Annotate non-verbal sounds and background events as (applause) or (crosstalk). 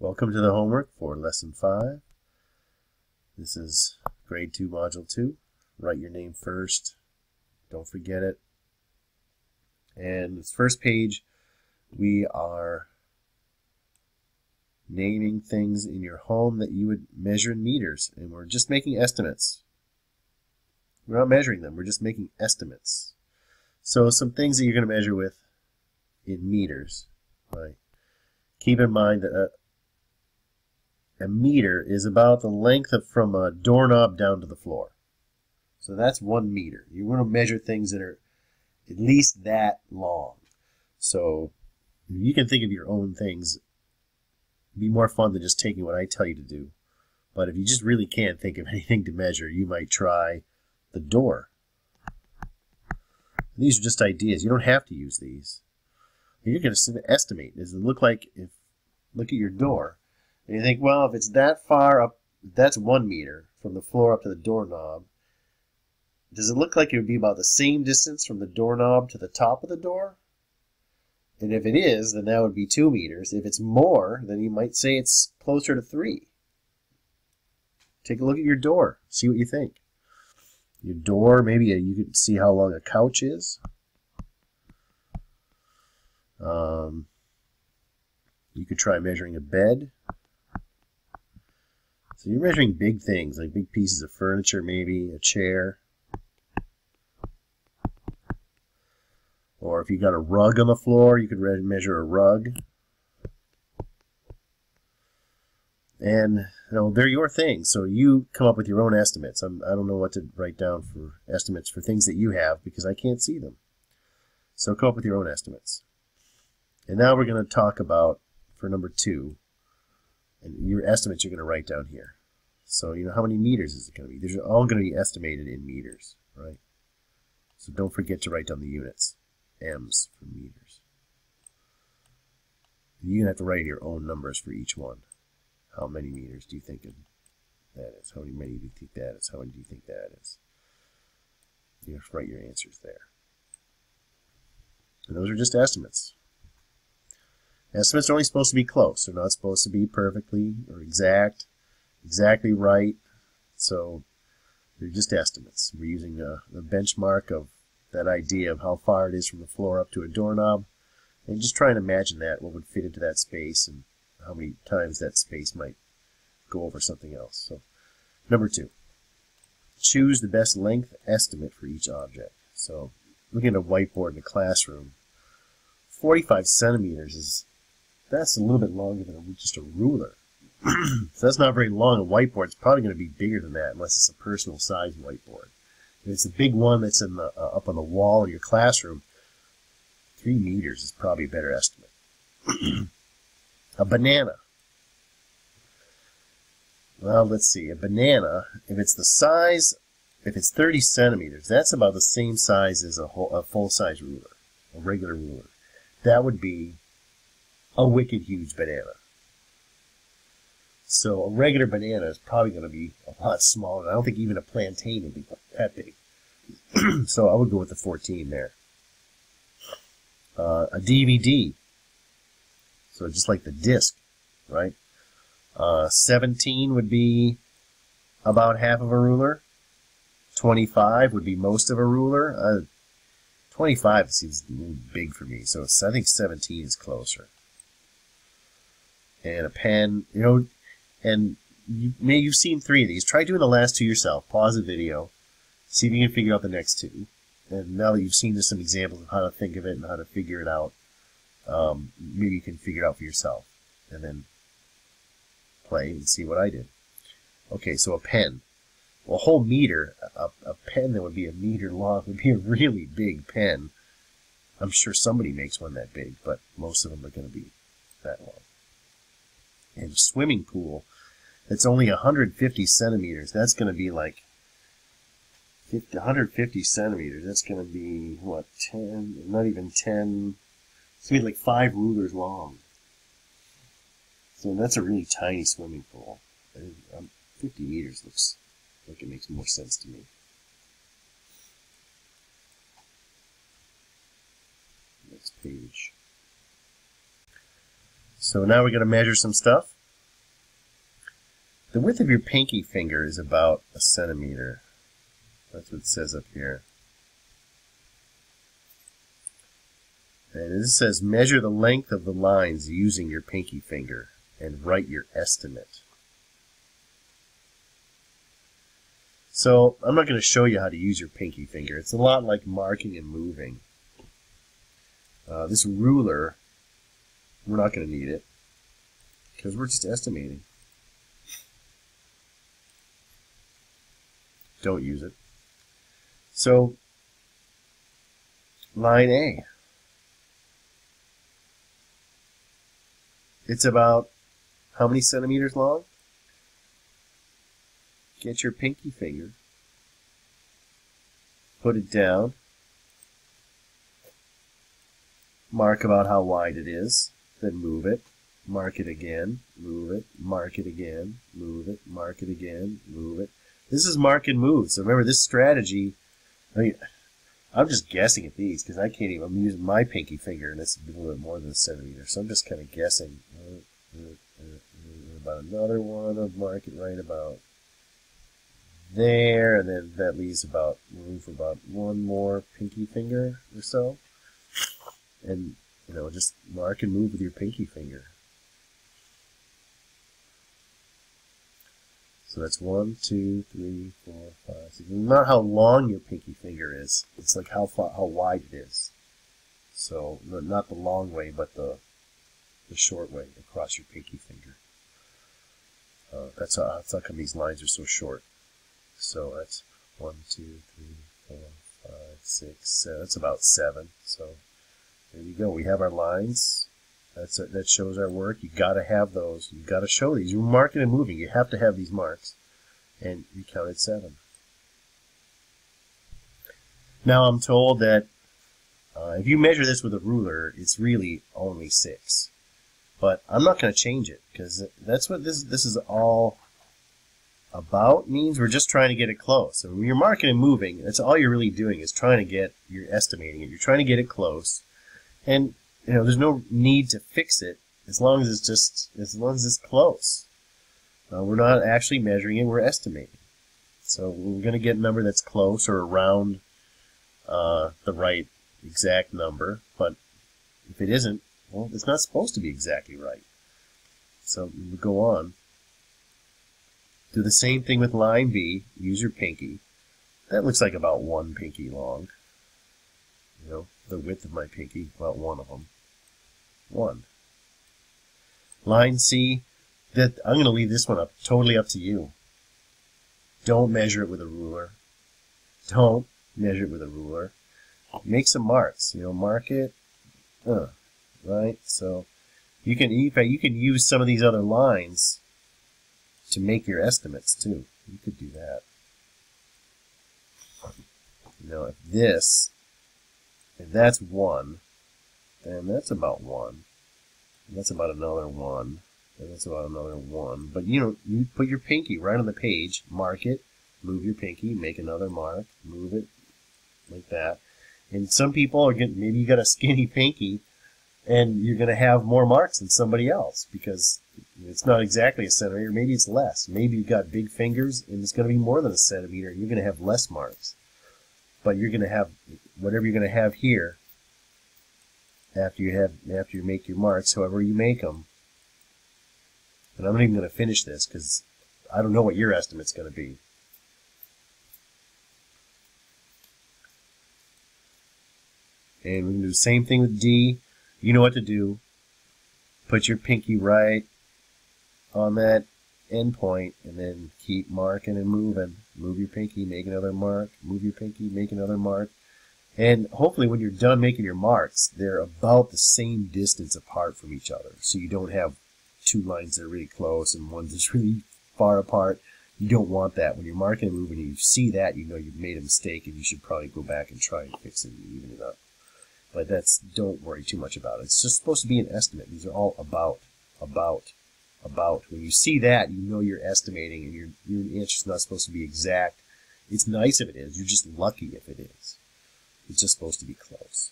Welcome to the homework for Lesson 5. This is Grade 2, Module 2. Write your name first. Don't forget it. And this first page, we are naming things in your home that you would measure in meters. And we're just making estimates. We're not measuring them, we're just making estimates. So some things that you're going to measure with in meters. Right. Keep in mind that uh, a, meter is about the length of from a doorknob down to the floor. So that's one meter. You want to measure things that are at least that long. So you can think of your own things. It'd be more fun than just taking what I tell you to do. But if you just really can't think of (laughs) anything to measure, you might try the door. These are just ideas. You don't have to use these. You're going to estimate. Does it look like if look at your door and you think, well, if it's that far up, that's one meter from the floor up to the doorknob. Does it look like it would be about the same distance from the doorknob to the top of the door? And if it is, then that would be two meters. If it's more, then you might say it's closer to three. Take a look at your door. See what you think. Your door, maybe you can see how long a couch is. Um, you could try measuring a bed. So you're measuring big things, like big pieces of furniture, maybe a chair. Or if you got a rug on the floor, you could measure a rug. And you know, they're your things, so you come up with your own estimates. I'm, I do not know what to write down for estimates for things that you have because I can't see them. So come up with your own estimates. And now we're going to talk about, for number two, and your estimates you're going to write down here. So, you know, how many meters is it going to be? These are all going to be estimated in meters, right? So don't forget to write down the units, m's for meters. You're going to have to write your own numbers for each one. How many meters do you think that is? How many do you think that is? How many do you think that is? You have to write your answers there. And those are just estimates. Estimates are only supposed to be close. They're not supposed to be perfectly or exact, exactly right. So they're just estimates. We're using a, a benchmark of that idea of how far it is from the floor up to a doorknob and just try and imagine that, what would fit into that space and how many times that space might go over something else. So number two, choose the best length estimate for each object. So looking at a whiteboard in a classroom, 45 centimeters is that's a little bit longer than just a ruler. (clears throat) so that's not very long. A whiteboard It's probably going to be bigger than that unless it's a personal size whiteboard. If it's a big one that's in the, uh, up on the wall in your classroom, three meters is probably a better estimate. (clears throat) a banana. Well, let's see. A banana, if it's the size, if it's 30 centimeters, that's about the same size as a, whole, a full-size ruler, a regular ruler. That would be a wicked huge banana. So a regular banana is probably going to be a lot smaller. I don't think even a plantain would be that big. (clears throat) so I would go with the 14 there. Uh, a DVD. So just like the disc, right? Uh, 17 would be about half of a ruler. 25 would be most of a ruler. Uh, 25 seems big for me, so I think 17 is closer and a pen, you know, and you may you've seen three of these. Try doing the last two yourself. Pause the video, see if you can figure out the next two. And now that you've seen just some examples of how to think of it and how to figure it out, um, maybe you can figure it out for yourself, and then play and see what I did. Okay, so a pen. A whole meter, a, a pen that would be a meter long would be a really big pen. I'm sure somebody makes one that big, but most of them are going to be that long and swimming pool that's only 150 centimeters, that's going to be like 50, 150 centimeters. That's going to be, what, 10, not even 10, it's going to be like five rulers long. So that's a really tiny swimming pool. Um, 50 meters looks like it makes more sense to me. Next page. So now we're going to measure some stuff. The width of your pinky finger is about a centimeter. That's what it says up here. And it says measure the length of the lines using your pinky finger and write your estimate. So I'm not going to show you how to use your pinky finger. It's a lot like marking and moving. Uh, this ruler, we're not going to need it because we're just estimating. Don't use it. So, line A. It's about how many centimeters long? Get your pinky finger, put it down, mark about how wide it is, then move it, mark it again, move it, mark it again, move it, mark it again, move it. This is mark and move. So remember this strategy, I mean, I'm just guessing at these because I can't even, I'm using my pinky finger and it's a little bit more than a centimeter. So I'm just kind of guessing about another one. I'll mark it right about there, and then that leaves about room for about one more pinky finger or so. And, you know, just mark and move with your pinky finger. So that's one, two, three, four, five, six. Not how long your pinky finger is. It's like how far, how wide it is. So not the long way, but the the short way across your pinky finger. Uh, that's how, that's how come these lines are so short. So that's one, two, three, four, five, six, seven. That's about seven. So there you go. We have our lines. That's a, that shows our work. You got to have those. You got to show these. You're marking and moving. You have to have these marks. And you counted seven. Now I'm told that uh, if you measure this with a ruler, it's really only six. But I'm not going to change it because that's what this this is all about means we're just trying to get it close. So when you're marking and moving, that's all you're really doing is trying to get, you're estimating it. You're trying to get it close. And, you know, there's no need to fix it as long as it's just, as long as it's close. Uh, we're not actually measuring it, we're estimating. So we're going to get a number that's close or around uh, the right exact number. But if it isn't, well, it's not supposed to be exactly right. So we go on. Do the same thing with line B. Use your pinky. That looks like about one pinky long. Know, the width of my pinky, about one of them. One. Line C, that I'm going to leave this one up totally up to you. Don't measure it with a ruler. Don't measure it with a ruler. Make some marks. You know, mark it. Uh, right? So you can you can use some of these other lines to make your estimates too. You could do that. You know, if this, if that's one, then that's about one. And that's about another one. And that's about another one. But you know, you put your pinky right on the page, mark it, move your pinky, make another mark, move it like that. And some people are getting, maybe you got a skinny pinky, and you're going to have more marks than somebody else because it's not exactly a centimeter. Maybe it's less. Maybe you've got big fingers and it's going to be more than a centimeter. You're going to have less marks. But you're going to have whatever you're going to have here after you have after you make your marks, however you make them. And I'm not even going to finish this because I don't know what your estimate's going to be. And going to do the same thing with D. You know what to do. Put your pinky right on that endpoint and then keep marking and moving. Move your pinky, make another mark. Move your pinky, make another mark. And hopefully when you're done making your marks, they're about the same distance apart from each other. So you don't have two lines that are really close and one that's (laughs) really far apart. You don't want that. When you're marking and moving and you see that, you know you've made a mistake and you should probably go back and try and fix it and even it up. But that's, don't worry too much about it. It's just supposed to be an estimate. These are all about, about, about. When you see that, you know you're estimating and your, your answer's not supposed to be exact. It's nice if it is. You're just lucky if it is. It's just supposed to be close.